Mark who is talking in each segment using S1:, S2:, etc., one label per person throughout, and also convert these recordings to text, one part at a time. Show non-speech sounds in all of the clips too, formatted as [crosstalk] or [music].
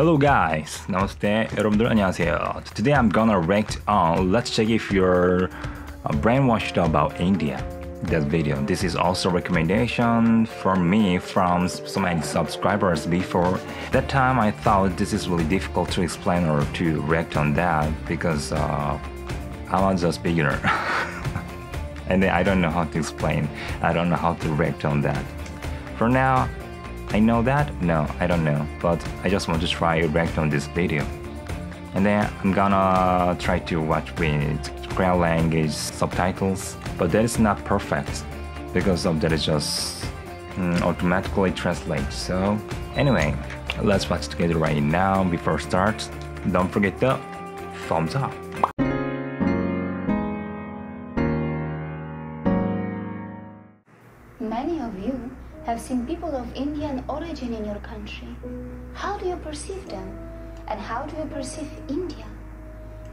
S1: Hello guys, Namaste. 여러분들 안녕하세요. Today I'm gonna react on Let's check if you're uh, brainwashed about India. That video. This is also recommendation from me from so many subscribers before. That time I thought this is really difficult to explain or to react on that because uh, I was just beginner. [laughs] and then I don't know how to explain. I don't know how to react on that. For now, I know that? No, I don't know, but I just want to try a react on this video. And then I'm gonna try to watch with Korean language subtitles, but that is not perfect because of that it just mm, automatically translates. So anyway, let's watch together right now. Before start, don't forget the thumbs up.
S2: Of Indian origin in your country. How do you perceive them? And how do you perceive India?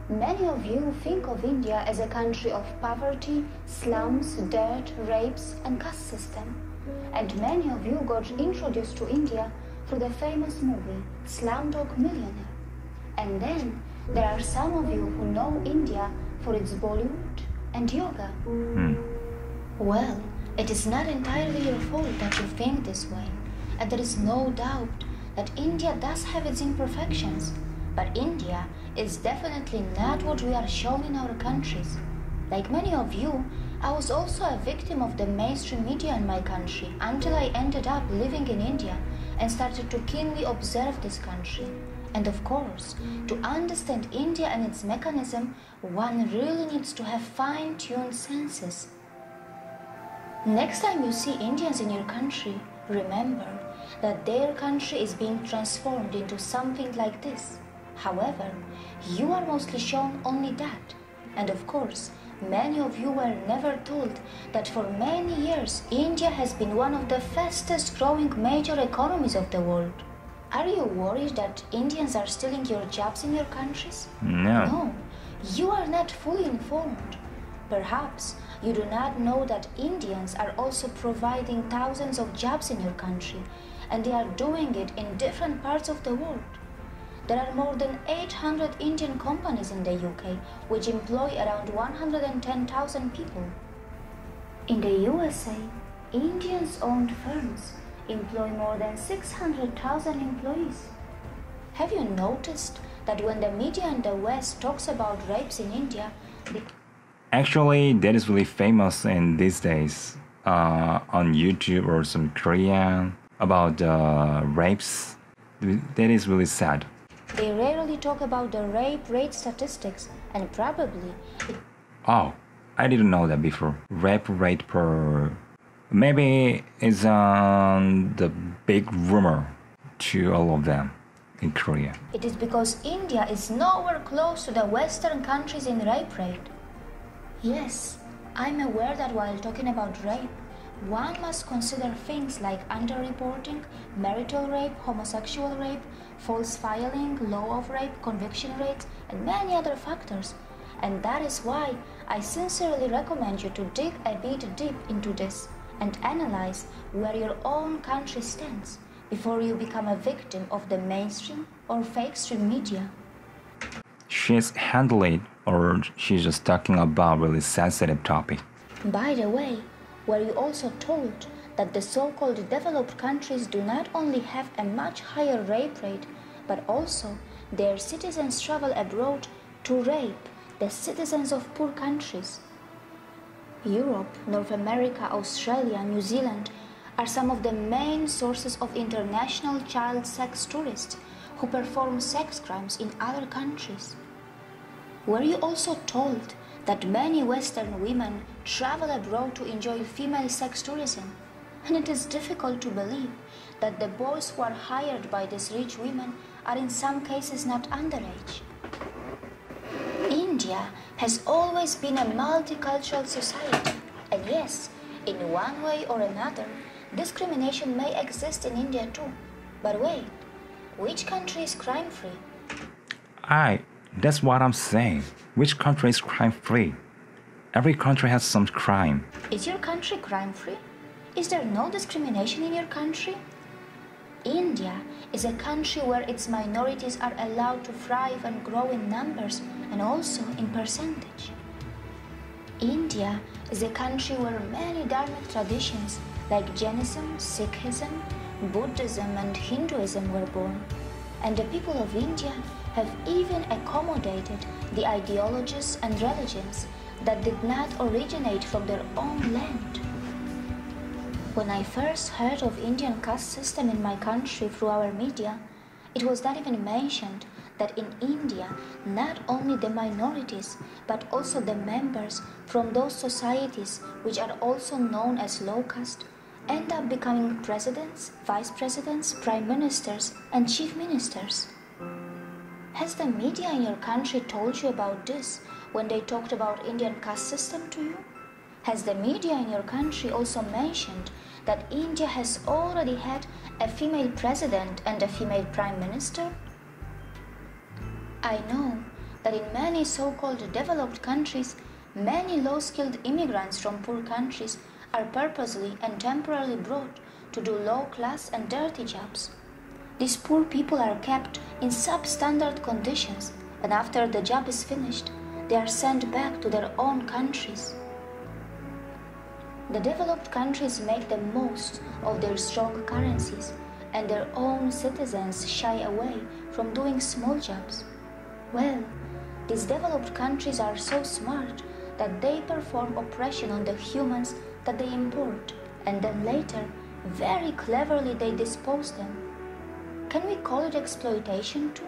S2: Many of you think of India as a country of poverty, slums, dirt, rapes, and caste system. And many of you got introduced to India through the famous movie Slumdog Millionaire. And then there are some of you who know India for its Bollywood and yoga. Hmm. Well, it is not entirely your fault that you think this way, and there is no doubt that India does have its imperfections. But India is definitely not what we are shown in our countries. Like many of you, I was also a victim of the mainstream media in my country until I ended up living in India and started to keenly observe this country. And of course, to understand India and its mechanism, one really needs to have fine tuned senses. Next time you see Indians in your country, remember that their country is being transformed into something like this. However, you are mostly shown only that. And of course, many of you were never told that for many years India has been one of the fastest growing major economies of the world. Are you worried that Indians are stealing your jobs in your countries?
S1: No.
S2: No, you are not fully informed. Perhaps you do not know that Indians are also providing thousands of jobs in your country, and they are doing it in different parts of the world. There are more than 800 Indian companies in the UK which employ around 110,000 people. In the USA, Indians owned firms employ more than 600,000 employees. Have you noticed that when the media in the West talks about rapes in India, they
S1: Actually, that is really famous in these days uh, on YouTube or some Korean about uh, rapes. That is really sad.
S2: They rarely talk about the rape rate statistics, and probably
S1: Oh, I didn't know that before. Rape rate per maybe it's um, the big rumor to all of them in Korea.
S2: it is because India is nowhere close to the Western countries in rape rate. Yes, I'm aware that while talking about rape, one must consider things like underreporting, marital rape, homosexual rape, false filing, law of rape, conviction rates, and many other factors. And that is why I sincerely recommend you to dig a bit deep into this and analyze where your own country stands before you become a victim of the mainstream or fake stream media.
S1: She's handling or she's just talking about really sensitive topic.
S2: By the way, were you also told that the so called developed countries do not only have a much higher rape rate, but also their citizens travel abroad to rape the citizens of poor countries? Europe, North America, Australia, New Zealand are some of the main sources of international child sex tourists who perform sex crimes in other countries. Were you also told that many Western women travel abroad to enjoy female sex tourism? And it is difficult to believe that the boys who are hired by these rich women are in some cases not underage. India has always been a multicultural society, and yes, in one way or another, discrimination may exist in India too. But wait, which country is crime free?
S1: I that's what I'm saying. Which country is crime free? Every country has some crime.
S2: Is your country crime free? Is there no discrimination in your country? India is a country where its minorities are allowed to thrive and grow in numbers and also in percentage. India is a country where many dharmic traditions like Jainism, Sikhism, Buddhism, and Hinduism were born, and the people of India have even accommodated the ideologies and religions that did not originate from their own land. When I first heard of Indian caste system in my country through our media, it was not even mentioned that in India, not only the minorities, but also the members from those societies which are also known as low caste end up becoming presidents, vice presidents, prime ministers, and chief ministers. Has the media in your country told you about this when they talked about Indian caste system to you? Has the media in your country also mentioned that India has already had a female president and a female prime minister? I know that in many so called developed countries, many low skilled immigrants from poor countries are purposely and temporarily brought to do low class and dirty jobs. These poor people are kept in substandard conditions, and after the job is finished, they are sent back to their own countries. The developed countries make the most of their strong currencies, and their own citizens shy away from doing small jobs. Well, these developed countries are so smart that they perform oppression on the humans that they import, and then later, very cleverly, they dispose them. Can we call it exploitation too?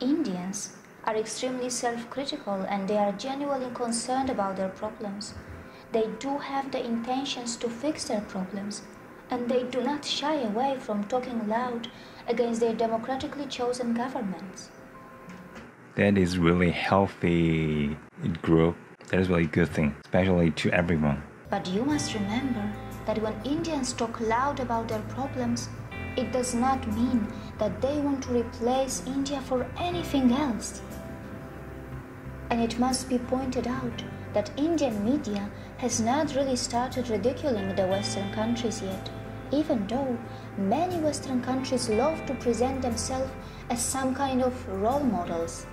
S2: Indians are extremely self critical and they are genuinely concerned about their problems. They do have the intentions to fix their problems, and they do not shy away from talking loud against their democratically chosen governments.
S1: That is really healthy group. That is really a good thing, especially to everyone.
S2: But you must remember that when Indians talk loud about their problems, it does not mean that they want to replace India for anything else. And it must be pointed out that Indian media has not really started ridiculing the Western countries yet, even though many Western countries love to present themselves as some kind of role models.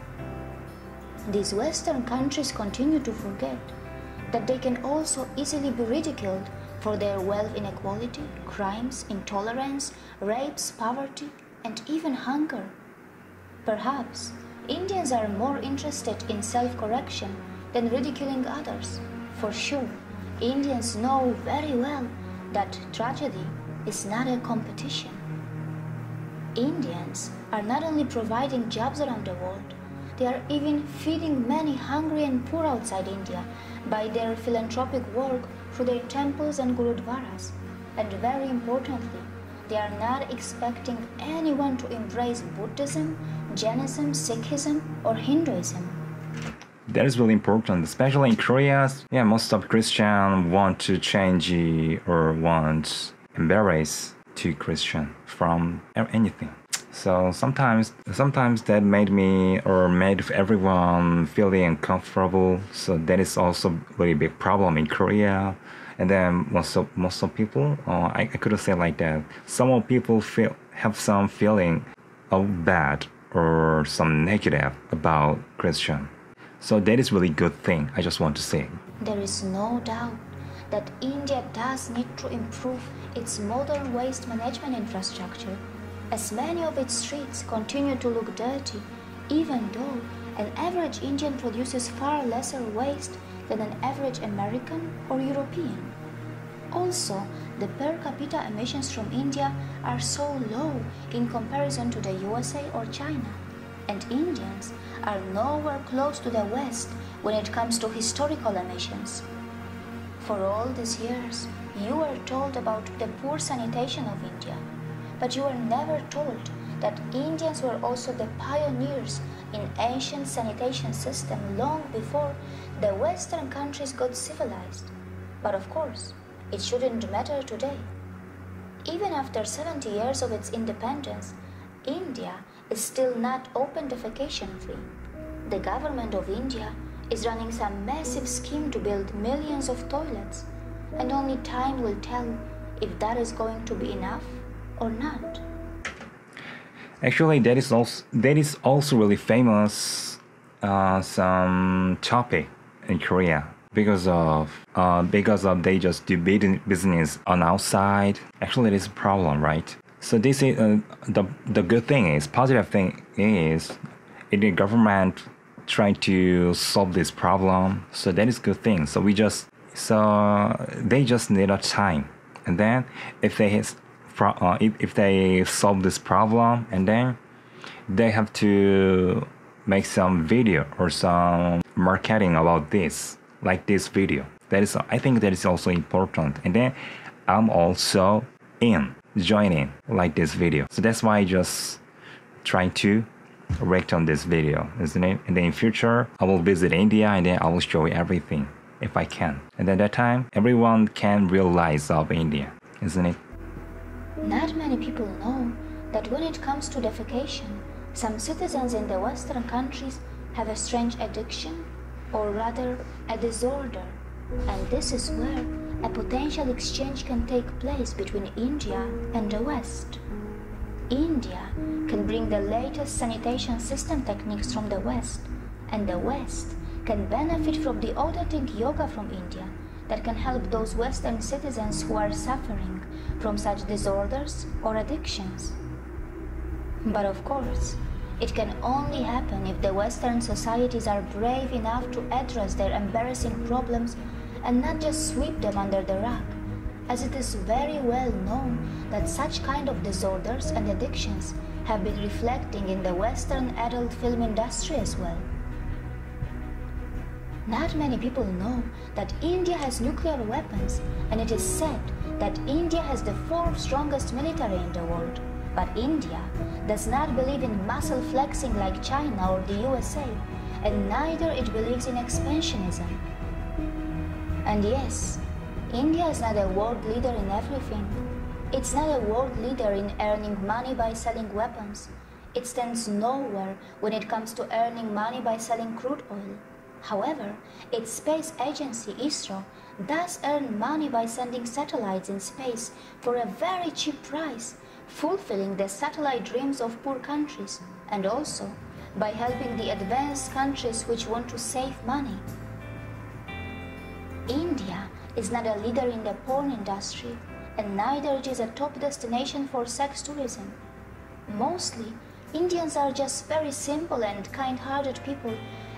S2: These Western countries continue to forget that they can also easily be ridiculed for their wealth inequality, crimes, intolerance, rapes, poverty, and even hunger. Perhaps Indians are more interested in self correction than ridiculing others. For sure, Indians know very well that tragedy is not a competition. Indians are not only providing jobs around the world, they are even feeding many hungry and poor outside India by their philanthropic work through their temples and gurudwaras. And very importantly, they are not expecting anyone to embrace Buddhism, Jainism, Sikhism, or Hinduism.
S1: That is really important, especially in Korea. Yeah, most of Christian want to change or want embrace to Christian from anything. So sometimes, sometimes that made me or made everyone feeling uncomfortable. So that is also very big problem in Korea. And then most of most of people, uh, I, I couldn't say like that. Some people feel have some feeling of bad or some negative about Christian. So that is really good thing. I just want to say.
S2: There is no doubt that India does need to improve its modern waste management infrastructure, as many of its streets continue to look dirty, even though an average Indian produces far lesser waste than an average American or European. Also, the per capita emissions from India are so low in comparison to the USA or China and Indians are nowhere close to the West when it comes to historical emissions. For all these years, you were told about the poor sanitation of India, but you were never told that Indians were also the pioneers in ancient sanitation system long before the Western countries got civilized. But of course, it shouldn't matter today. Even after 70 years of its independence, India is still not open defecation free. The government of India is running some massive scheme to build millions of toilets, and only time will tell if that is going to be enough or not?
S1: Actually, that is also that is also really famous uh, some topic in Korea because of uh, because of they just do business on outside. Actually, it is a problem, right? So this is uh, the the good thing is positive thing is, the government trying to solve this problem. So that is good thing. So we just so they just need a time, and then if they uh, if, if they solve this problem and then they have to make some video or some marketing about this like this video. That is i think that is also important. And then i'm also in joining like this video. So that's why i just try to react on this video isn't it? And then in future i will visit india and then i will show everything if i can. And at that time everyone can realize of india isn't it
S2: not many people know that when it comes to defecation, some citizens in the Western countries have a strange addiction, or rather, a disorder. And this is where a potential exchange can take place between India and the West. India can bring the latest sanitation system techniques from the West, and the West can benefit from the authentic yoga from India that can help those Western citizens who are suffering from such disorders or addictions. But of course, it can only happen if the Western societies are brave enough to address their embarrassing problems and not just sweep them under the rug, as it is very well known that such kind of disorders and addictions have been reflecting in the Western adult film industry as well. Not many people know that India has nuclear weapons, and it is said that India has the fourth strongest military in the world. But India does not believe in muscle flexing like China or the USA, and neither it believes in expansionism. And yes, India is not a world leader in everything. It's not a world leader in earning money by selling weapons. It stands nowhere when it comes to earning money by selling crude oil. However, its space agency ISRO does earn money by sending satellites in space for a very cheap price, fulfilling the satellite dreams of poor countries, and also by helping the advanced countries which want to save money. India is not a leader in the porn industry, and neither it is a top destination for sex tourism. Mostly, Indians are just very simple and kind-hearted people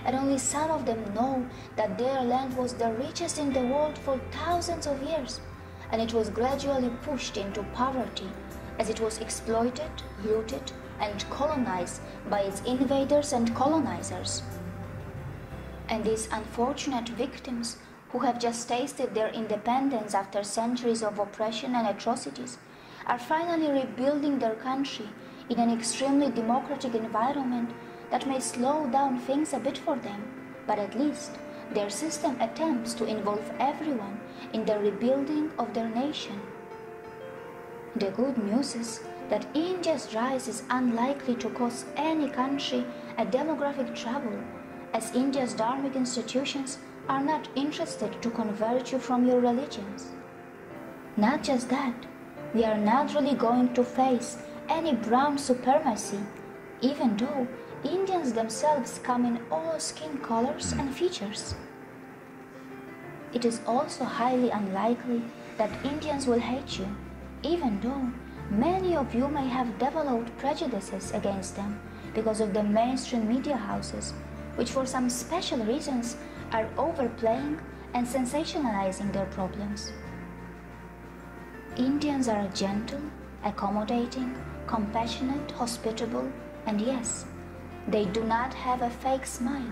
S2: and only some of them know that their land was the richest in the world for thousands of years, and it was gradually pushed into poverty as it was exploited, looted, and colonized by its invaders and colonizers. And these unfortunate victims who have just tasted their independence after centuries of oppression and atrocities are finally rebuilding their country in an extremely democratic environment that may slow down things a bit for them, but at least their system attempts to involve everyone in the rebuilding of their nation. The good news is that India's rise is unlikely to cause any country a demographic trouble, as India's dharmic institutions are not interested to convert you from your religions. Not just that, we are not really going to face any brown supremacy, even though Indians themselves come in all skin colors and hmm. features. It is also highly unlikely that Indians will hate you, even though many of you may have developed prejudices against them because of the mainstream media houses, which for some special reasons are overplaying and sensationalizing their problems. Indians are gentle, accommodating, compassionate, hospitable, and yes, they do not have a fake smile.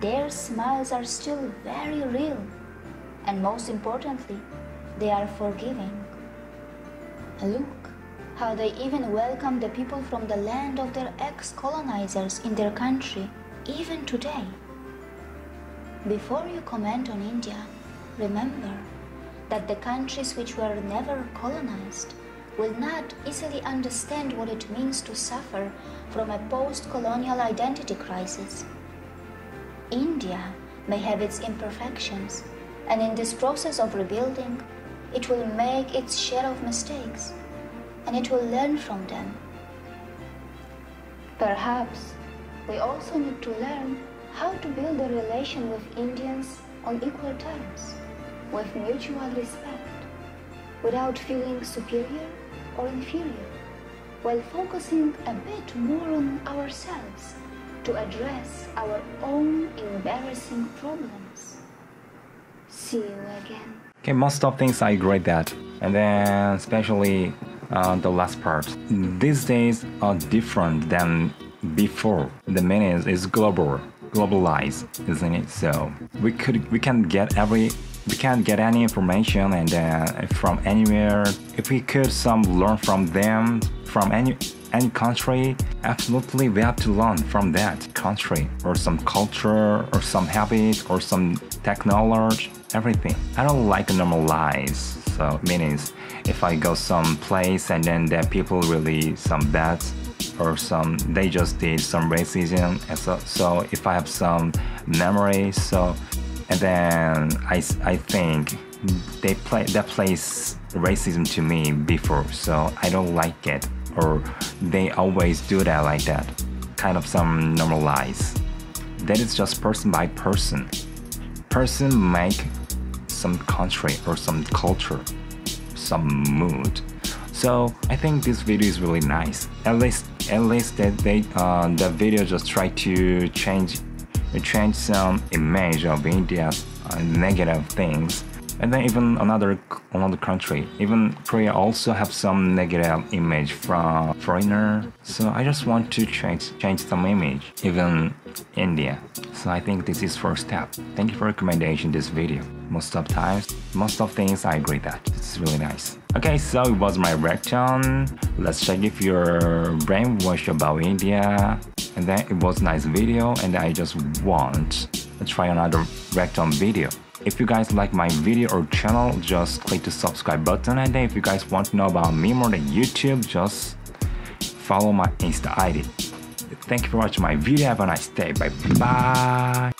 S2: Their smiles are still very real. And most importantly, they are forgiving. Look how they even welcome the people from the land of their ex colonizers in their country, even today. Before you comment on India, remember that the countries which were never colonized will not easily understand what it means to suffer from a post-colonial identity crisis. India may have its imperfections, and in this process of rebuilding, it will make its share of mistakes. and it will learn from them. Perhaps we also need to learn how to build a relation with Indians on equal terms, with mutual respect, without feeling superior or inferior, while focusing a bit more on ourselves to address our own embarrassing problems. See you again.
S1: Okay, most of things I agree that, and then especially uh, the last part. These days are different than before. The meaning is global, globalized, isn't it? So we could we can get every we can't get any information and uh, from anywhere. If we could some learn from them from any any country, absolutely we have to learn from that country or some culture or some habits or some technology, everything. I don't like normal normalize. So meanings if I go some place and then the people really some bad or some they just did some racism and so, so if I have some memory so and then I, I think they play that plays racism to me before so I don't like it. Or they always do that like that kind of some normalize. That is just person by person. Person make some country or some culture some mood. So I think this video is really nice. At least at least that they uh, the video just try to change change some image of India's uh, negative things and then even another another country. Even korea also have some negative image from foreigner. So i just want to change change some image even india. So i think this is first step. Thank you for recommendation this video. Most of times most of things i agree that it's really nice. Okay so it was my reaction. Let's check if you're brainwashed about india. And then it was nice video and i just want to try another reaction video if you guys like my video or channel, just click the subscribe button and then if you guys want to know about me more than YouTube, just follow my Insta ID. Thank you for watching my video. Have a nice day. Bye bye.